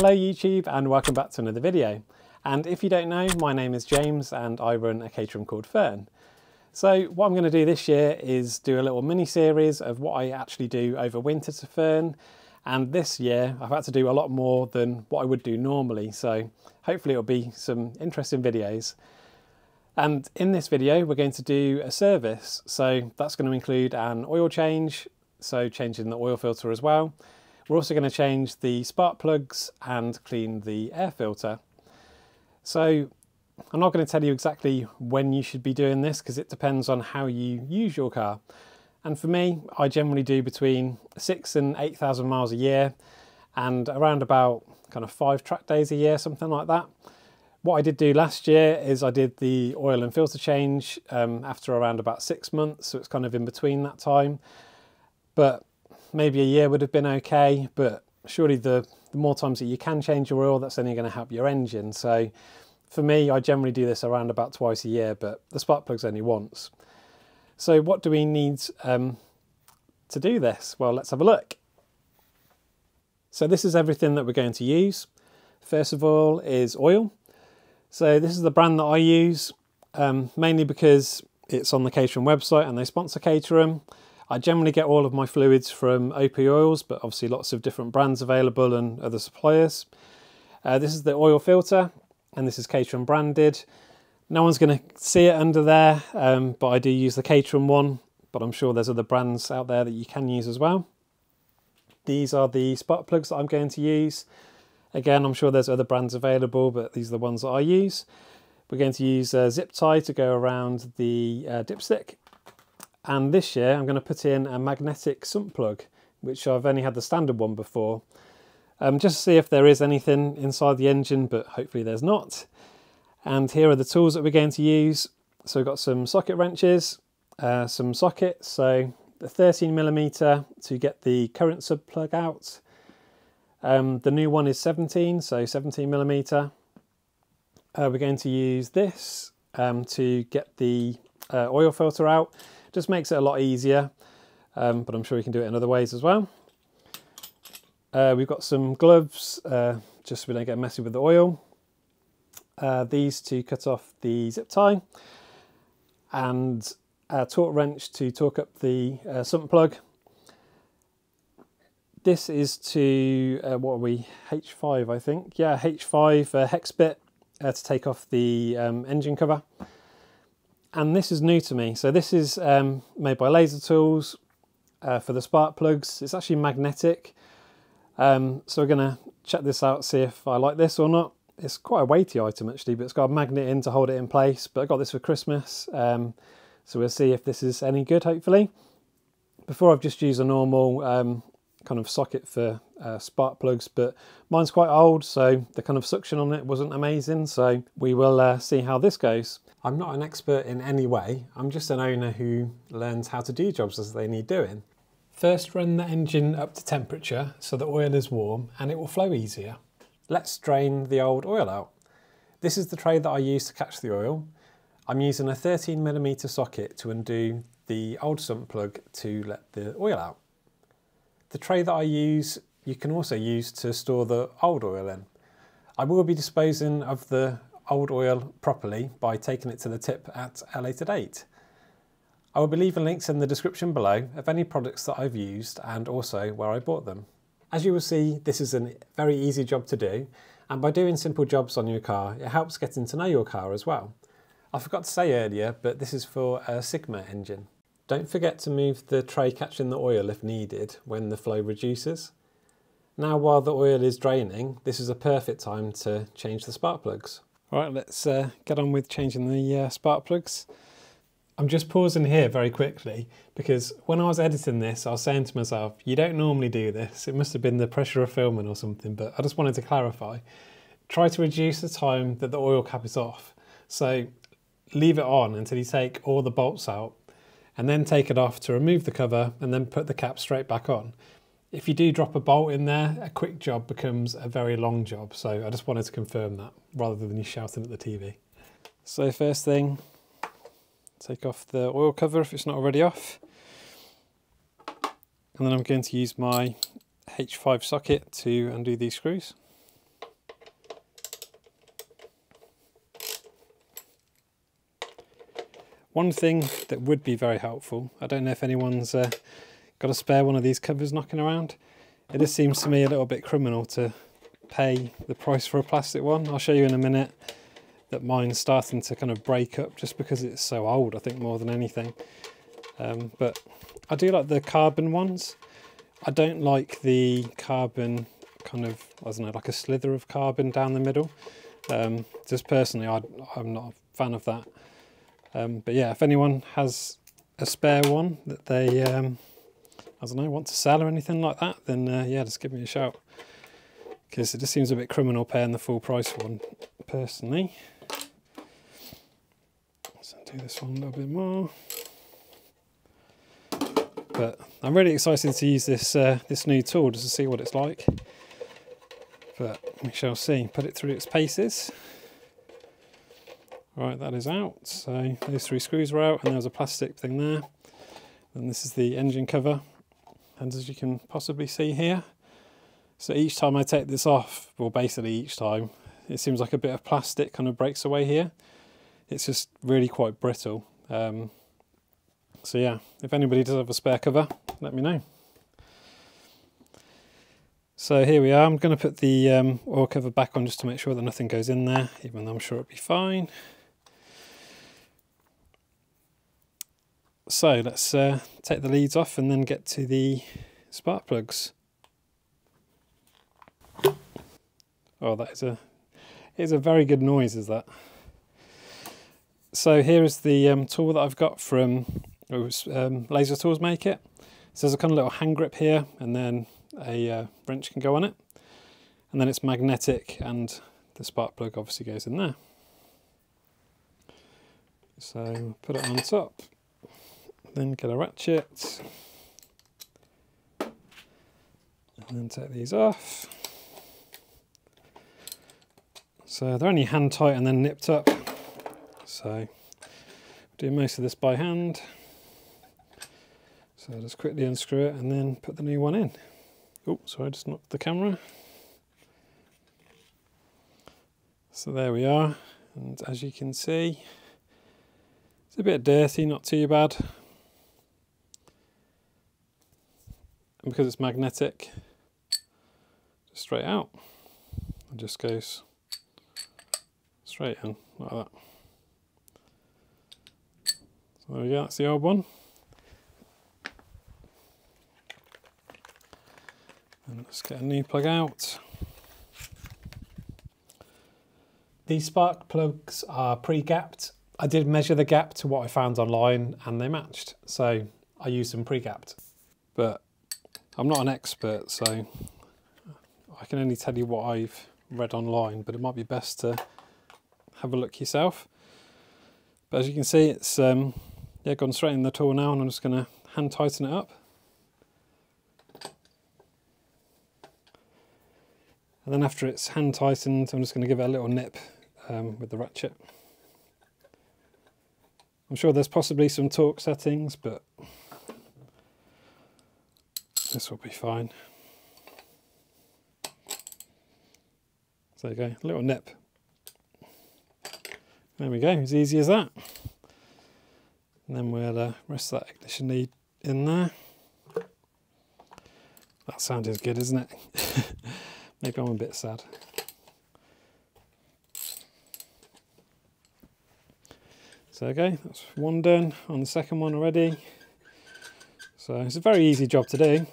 Hello YouTube and welcome back to another video. And if you don't know, my name is James and I run a Caterham called Fern. So what I'm going to do this year is do a little mini series of what I actually do over winter to Fern. And this year I've had to do a lot more than what I would do normally. So hopefully it'll be some interesting videos. And in this video we're going to do a service. So that's going to include an oil change, so changing the oil filter as well. We're also going to change the spark plugs and clean the air filter. So I'm not going to tell you exactly when you should be doing this because it depends on how you use your car. And for me, I generally do between six and 8,000 miles a year and around about kind of five track days a year, something like that. What I did do last year is I did the oil and filter change um, after around about six months, so it's kind of in between that time. But maybe a year would have been okay, but surely the, the more times that you can change your oil, that's only going to help your engine. So for me, I generally do this around about twice a year, but the spark plug's only once. So what do we need um, to do this? Well, let's have a look. So this is everything that we're going to use. First of all is oil. So this is the brand that I use, um, mainly because it's on the Caterham website and they sponsor Caterham. I generally get all of my fluids from Opie Oils, but obviously lots of different brands available and other suppliers. Uh, this is the oil filter, and this is Caterham branded. No one's going to see it under there, um, but I do use the Caterham one, but I'm sure there's other brands out there that you can use as well. These are the spark plugs that I'm going to use. Again, I'm sure there's other brands available, but these are the ones that I use. We're going to use a zip tie to go around the uh, dipstick and this year I'm going to put in a magnetic sump plug, which I've only had the standard one before, um, just to see if there is anything inside the engine, but hopefully there's not. And here are the tools that we're going to use. So we've got some socket wrenches, uh, some sockets, so the 13 millimeter to get the current sump plug out. Um, the new one is 17, so 17 millimeter. Uh, we're going to use this um, to get the uh, oil filter out. Just makes it a lot easier, um, but I'm sure you can do it in other ways as well. Uh, we've got some gloves, uh, just so we don't get messy with the oil. Uh, these to cut off the zip tie, and a torque wrench to torque up the uh, sump plug. This is to, uh, what are we, H5 I think? Yeah, H5 uh, hex bit to take off the um, engine cover and this is new to me. So this is um, made by Laser Tools uh, for the spark plugs. It's actually magnetic. Um, so we're going to check this out, see if I like this or not. It's quite a weighty item actually, but it's got a magnet in to hold it in place. But I got this for Christmas, um, so we'll see if this is any good, hopefully. Before I've just used a normal um, kind of socket for uh, spark plugs, but mine's quite old, so the kind of suction on it wasn't amazing. So we will uh, see how this goes. I'm not an expert in any way, I'm just an owner who learns how to do jobs as they need doing. First run the engine up to temperature so the oil is warm and it will flow easier. Let's drain the old oil out. This is the tray that I use to catch the oil. I'm using a 13mm socket to undo the old sump plug to let the oil out. The tray that I use you can also use to store the old oil in. I will be disposing of the old oil properly by taking it to the tip at a later date. I will be leaving links in the description below of any products that I've used and also where I bought them. As you will see, this is a very easy job to do, and by doing simple jobs on your car, it helps getting to know your car as well. I forgot to say earlier, but this is for a Sigma engine. Don't forget to move the tray catching the oil if needed when the flow reduces. Now while the oil is draining, this is a perfect time to change the spark plugs. Right, let's uh, get on with changing the uh, spark plugs. I'm just pausing here very quickly because when I was editing this, I was saying to myself, you don't normally do this. It must have been the pressure of filming or something, but I just wanted to clarify. Try to reduce the time that the oil cap is off. So leave it on until you take all the bolts out and then take it off to remove the cover and then put the cap straight back on if you do drop a bolt in there, a quick job becomes a very long job. So I just wanted to confirm that rather than you shouting at the TV. So first thing, take off the oil cover if it's not already off. And then I'm going to use my H5 socket to undo these screws. One thing that would be very helpful, I don't know if anyone's uh, got a spare one of these covers knocking around. It just seems to me a little bit criminal to pay the price for a plastic one. I'll show you in a minute that mine's starting to kind of break up just because it's so old, I think more than anything. Um, but I do like the carbon ones. I don't like the carbon kind of, I don't know, like a slither of carbon down the middle. Um, just personally, I, am not a fan of that. Um, but yeah, if anyone has a spare one that they, um, I don't know, want to sell or anything like that, then uh, yeah, just give me a shout. Because it just seems a bit criminal paying the full price for one, personally. Let's do this one a little bit more. But I'm really excited to use this uh, this new tool just to see what it's like. But we shall see. Put it through its paces. Right, that is out. So those three screws were out and there was a plastic thing there. And this is the engine cover. And as you can possibly see here, so each time I take this off, well basically each time, it seems like a bit of plastic kind of breaks away here. It's just really quite brittle. Um, so yeah, if anybody does have a spare cover, let me know. So here we are, I'm going to put the um, oil cover back on just to make sure that nothing goes in there, even though I'm sure it'll be fine. So let's uh, take the leads off and then get to the spark plugs. Oh, that is a is a very good noise, is that? So here is the um, tool that I've got from um, Laser Tools Make It. So there's a kind of little hand grip here, and then a uh, wrench can go on it, and then it's magnetic, and the spark plug obviously goes in there. So put it on top, then get a ratchet, and then take these off. So they're only hand tight and then nipped up. So do most of this by hand. So just quickly unscrew it and then put the new one in. Oh, sorry, I just knocked the camera. So there we are. And as you can see, it's a bit dirty, not too bad. Because it's magnetic, straight out. It just goes straight in like that. So there we go, that's the old one. And let's get a new plug out. These spark plugs are pre-gapped. I did measure the gap to what I found online and they matched. So I used them pre-gapped. But I'm not an expert, so I can only tell you what I've read online, but it might be best to have a look yourself. But as you can see, it's um, yeah gone straight in the tool now, and I'm just going to hand tighten it up. And then after it's hand tightened, I'm just going to give it a little nip um, with the ratchet. I'm sure there's possibly some torque settings, but this will be fine. So there you go, a little nip. There we go, as easy as that. And then we'll uh, rest that ignition lead in there. That sound is good, isn't it? Maybe I'm a bit sad. So okay, that's one done on the second one already. So it's a very easy job to do.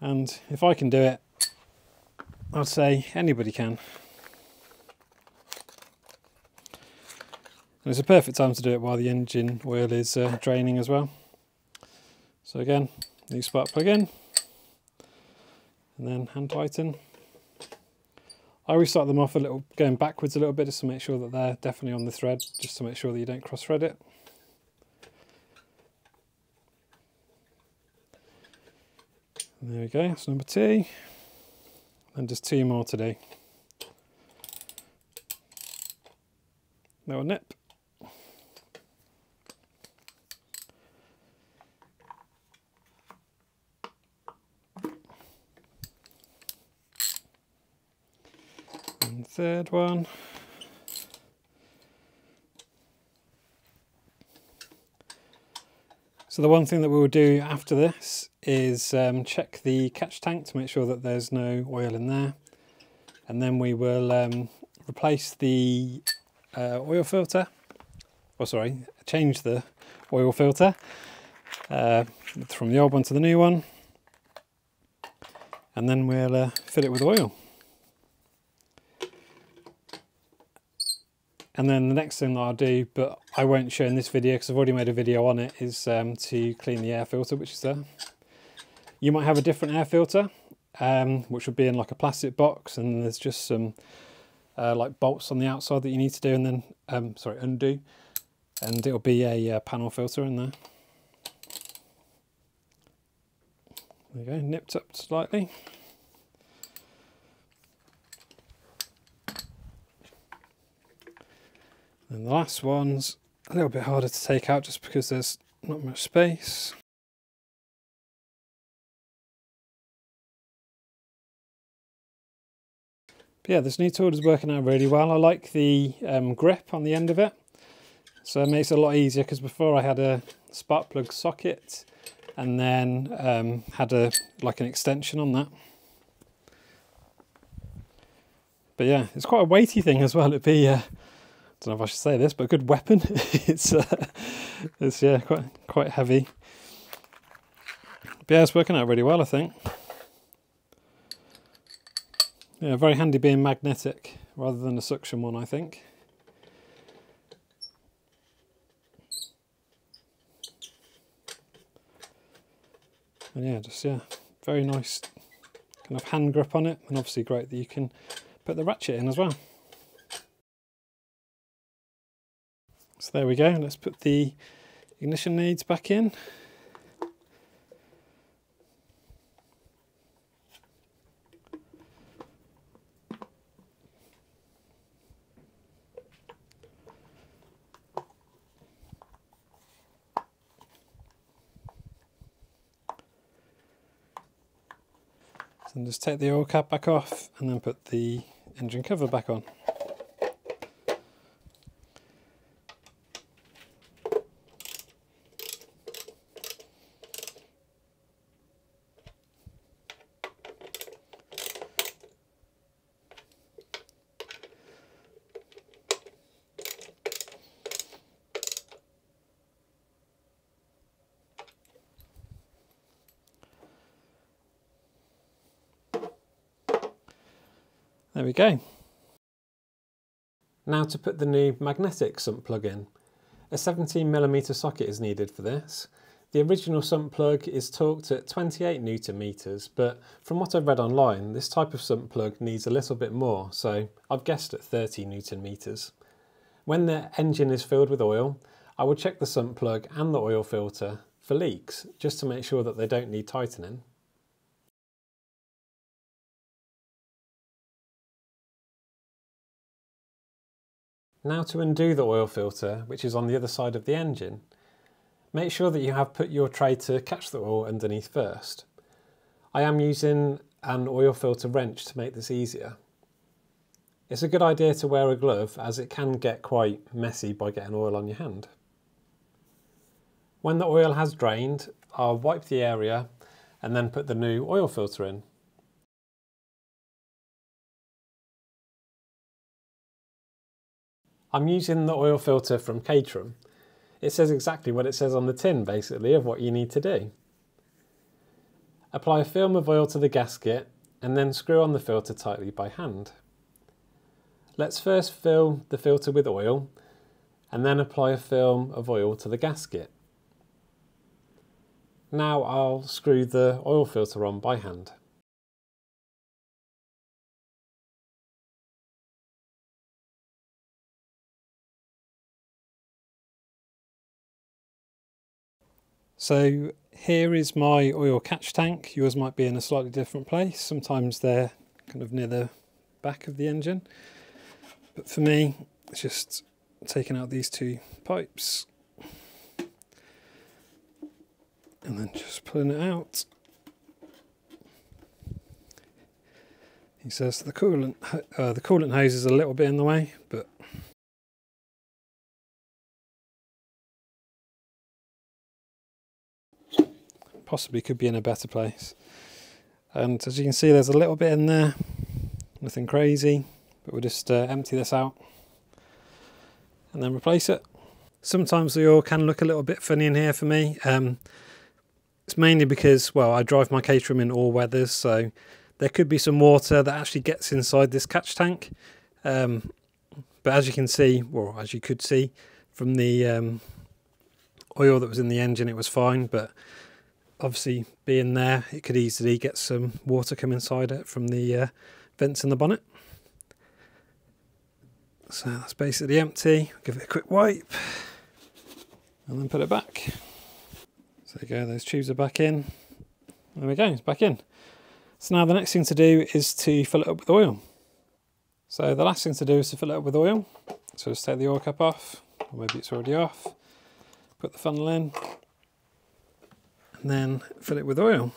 And if I can do it, I'd say anybody can. And it's a perfect time to do it while the engine oil is uh, draining as well. So again, new spark plug in, and then hand tighten. I always start them off a little, going backwards a little bit just to make sure that they're definitely on the thread, just to make sure that you don't cross thread it. And there we go, that's number two. And just two more to do. Little nip. third one. So the one thing that we will do after this is um, check the catch tank to make sure that there's no oil in there. And then we will um, replace the uh, oil filter, or oh, sorry, change the oil filter uh, from the old one to the new one. And then we'll uh, fill it with oil. And then the next thing that I'll do, but I won't show in this video because I've already made a video on it, is um, to clean the air filter, which is there. You might have a different air filter, um, which would be in like a plastic box, and there's just some uh, like bolts on the outside that you need to do, and then, um, sorry, undo, and it'll be a uh, panel filter in there. There you go, nipped up slightly. And the last one's a little bit harder to take out just because there's not much space. But yeah, this new tool is working out really well. I like the um, grip on the end of it. So it makes it a lot easier because before I had a spark plug socket and then um, had a like an extension on that. But yeah, it's quite a weighty thing as well. It'd be uh, don't know if I should say this, but a good weapon. it's uh, it's yeah quite quite heavy. But yeah, it's working out really well, I think. Yeah, very handy being magnetic rather than a suction one, I think. And yeah, just yeah, very nice kind of hand grip on it, and obviously great that you can put the ratchet in as well. So there we go, let's put the ignition leads back in. So just take the oil cap back off and then put the engine cover back on. There we go. Now to put the new magnetic sump plug in. A 17mm socket is needed for this. The original sump plug is torqued at 28 newton meters, but from what I've read online, this type of sump plug needs a little bit more, so I've guessed at 30 newton meters. When the engine is filled with oil, I will check the sump plug and the oil filter for leaks, just to make sure that they don't need tightening. Now to undo the oil filter, which is on the other side of the engine. Make sure that you have put your tray to catch the oil underneath first. I am using an oil filter wrench to make this easier. It's a good idea to wear a glove as it can get quite messy by getting oil on your hand. When the oil has drained, I'll wipe the area and then put the new oil filter in. I'm using the oil filter from Caterham. It says exactly what it says on the tin, basically, of what you need to do. Apply a film of oil to the gasket and then screw on the filter tightly by hand. Let's first fill the filter with oil and then apply a film of oil to the gasket. Now I'll screw the oil filter on by hand. So here is my oil catch tank. Yours might be in a slightly different place. Sometimes they're kind of near the back of the engine. But for me, it's just taking out these two pipes and then just pulling it out. He says the coolant uh, the coolant hose is a little bit in the way, but possibly could be in a better place. And as you can see, there's a little bit in there, nothing crazy, but we'll just uh, empty this out and then replace it. Sometimes the oil can look a little bit funny in here for me. Um, it's mainly because, well, I drive my Caterham in all weathers, so there could be some water that actually gets inside this catch tank. Um, but as you can see, well, as you could see from the um, oil that was in the engine, it was fine. But obviously, being there, it could easily get some water come inside it from the uh, vents in the bonnet. So that's basically empty. Give it a quick wipe and then put it back. So there you go, those tubes are back in. There we go, it's back in. So now the next thing to do is to fill it up with oil. So the last thing to do is to fill it up with oil. So just take the oil cap off, or maybe it's already off. Put the funnel in, and then fill it with oil.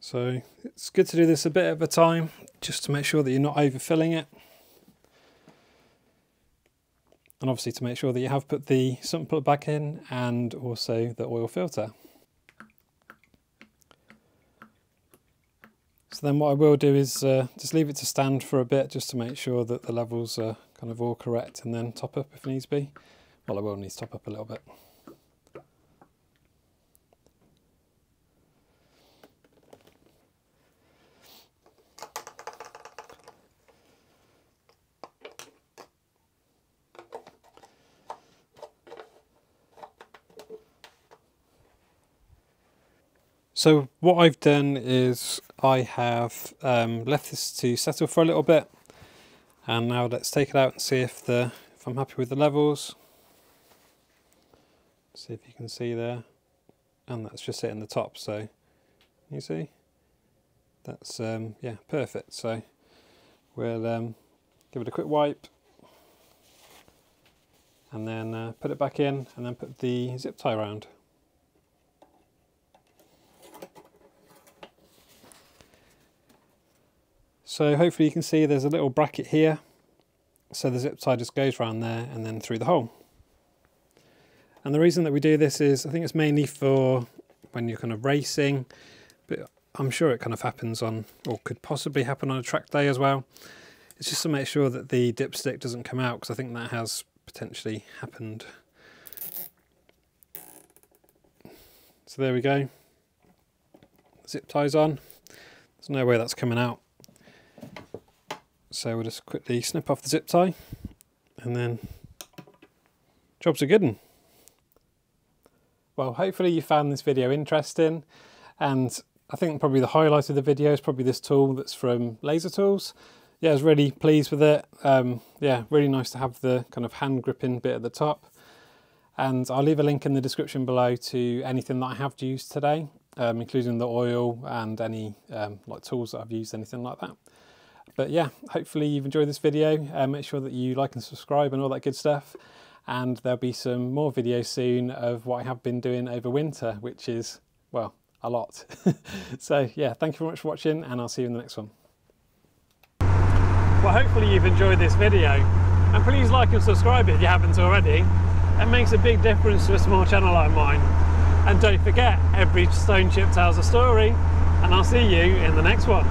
So it's good to do this a bit at a time, just to make sure that you're not overfilling it and obviously to make sure that you have put the sump plug back in and also the oil filter. So then what I will do is uh, just leave it to stand for a bit just to make sure that the levels are kind of all correct and then top up if needs be. Well, I will need to top up a little bit. So what I've done is I have um, left this to settle for a little bit. And now let's take it out and see if the if I'm happy with the levels. See if you can see there. And that's just hitting the top so you see? That's um, yeah perfect. So we'll um, give it a quick wipe. And then uh, put it back in and then put the zip tie around. So hopefully you can see there's a little bracket here. So the zip tie just goes around there and then through the hole. And the reason that we do this is I think it's mainly for when you're kind of racing, but I'm sure it kind of happens on, or could possibly happen on a track day as well. It's just to make sure that the dipstick doesn't come out because I think that has potentially happened. So there we go. Zip ties on. There's no way that's coming out. So we'll just quickly snip off the zip tie and then job's a good. Well, hopefully you found this video interesting and I think probably the highlight of the video is probably this tool that's from Laser Tools. Yeah, I was really pleased with it. Um, yeah, really nice to have the kind of hand gripping bit at the top. And I'll leave a link in the description below to anything that I have used today, um, including the oil and any um, like tools that I've used, anything like that. But yeah, hopefully you've enjoyed this video. Uh, make sure that you like and subscribe and all that good stuff. And there'll be some more videos soon of what I have been doing over winter, which is, well, a lot. so yeah, thank you very much for watching and I'll see you in the next one. Well, hopefully you've enjoyed this video. And please like and subscribe if you haven't already. It makes a big difference to a small channel like mine. And don't forget, every stone chip tells a story. And I'll see you in the next one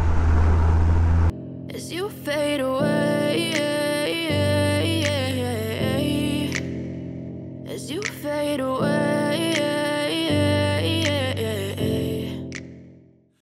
fade away